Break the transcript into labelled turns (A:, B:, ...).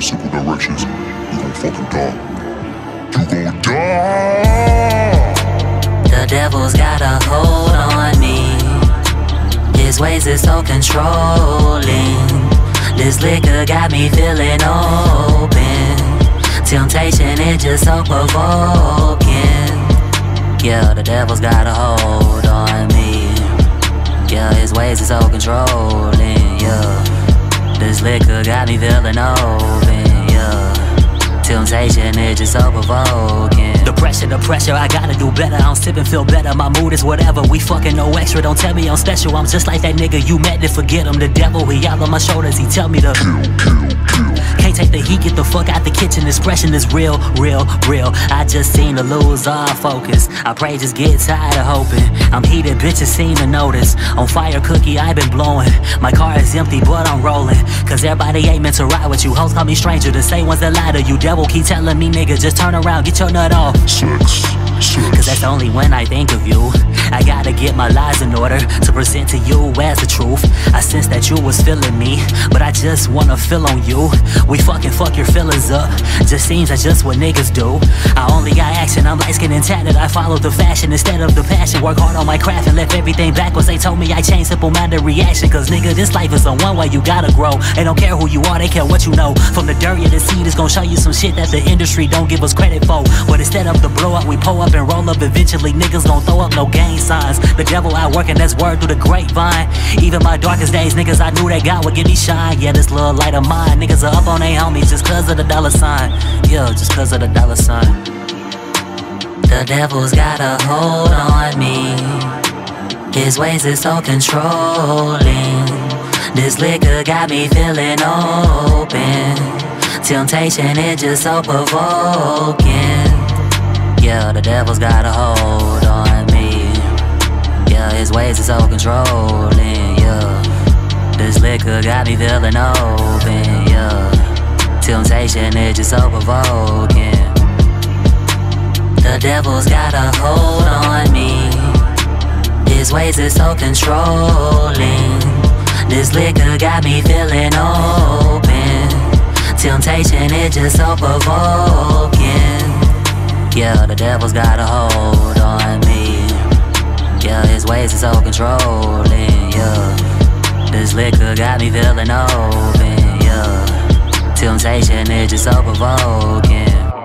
A: the simple directions, you gon' fucking die. You gon' die.
B: The devil's got a hold on me. His ways is so controlling. This liquor got me feeling open. Temptation is just so provoking. Yeah, the devil's got a hold on me. Yeah, his ways is so controlling. Yeah, this liquor got me feeling open. Yeah, temptation is just so provoking. The pressure, the pressure, I gotta do better. I'm sipping, feel better. My mood is whatever. We fucking no extra. Don't tell me I'm special. I'm just like that nigga you met to forget him. The devil, he all on my shoulders. He tell me to
A: Kill, kill, kill.
B: Heat, get the fuck out the kitchen. this Expression is real, real, real. I just seem to lose all focus. I pray just get tired of hoping. I'm heated, bitches seem to notice. On fire cookie, i been blowing. My car is empty, but I'm rolling. Cause everybody ain't meant to ride with you. Hoes call me stranger, the same ones that lie to you. Devil keep telling me, nigga, just turn around, get your nut off.
A: Sex.
B: Cause that's only when I think of you. I gotta get my lies in order to present to you as the truth. I sense that you was feeling me, but I just wanna feel on you. We fucking fuck your feelings up. Just seems that's just what niggas do. I only got action, I'm light skinned and tatted. I follow the fashion instead of the passion. Work hard on my craft and left everything backwards. They told me I changed simple minded reaction. Cause nigga, this life is a one way you gotta grow. They don't care who you are, they care what you know. From the dirt of the seed, it's gonna show you some shit that the industry don't give us credit for. But instead of the blow up, we pull up and roll up. Eventually, niggas gon' throw up no gang signs. The devil out working, that's word through the grapevine. Even my darkest days, niggas, I knew that God would give me shine. Yeah, this little light of mine. Niggas are up on they homies just cause of the dollar sign. Yeah, just cause of the dollar sign. The devil's got a hold on me. His ways is so controlling. This liquor got me feeling open. Temptation is just so provoking. Yeah, the devil's got a hold on me. Yeah, his ways is so controlling. Yeah, this liquor got me feeling open. Yeah, temptation is just so provoking. The devil's got a hold on me. His ways is so controlling. This liquor got me feeling open. Temptation is just so provoking. Yeah, the devil's got a hold on me. Yeah, his ways is so controlling. Yeah, this liquor got me feeling open. Yeah, temptation is just so provoking.